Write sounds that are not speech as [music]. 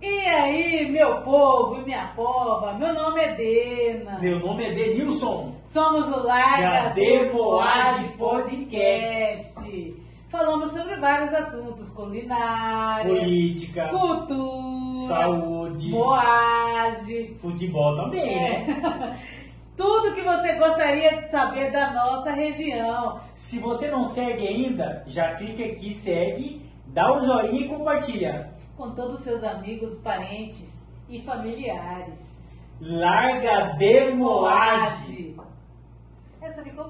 E aí, meu povo e minha pova, meu nome é Dena. Meu nome é Denilson. Somos o Larga Cadê Moagem Moagem Podcast. Falamos sobre vários assuntos, culinária, Política, cultura, saúde, moagem, futebol também, né? [laughs] tudo que você gostaria de saber da nossa região. Se você não segue ainda, já clica aqui, segue, dá um joinha e compartilha. Com todos os seus amigos, parentes e familiares. Larga de moagem. Essa ficou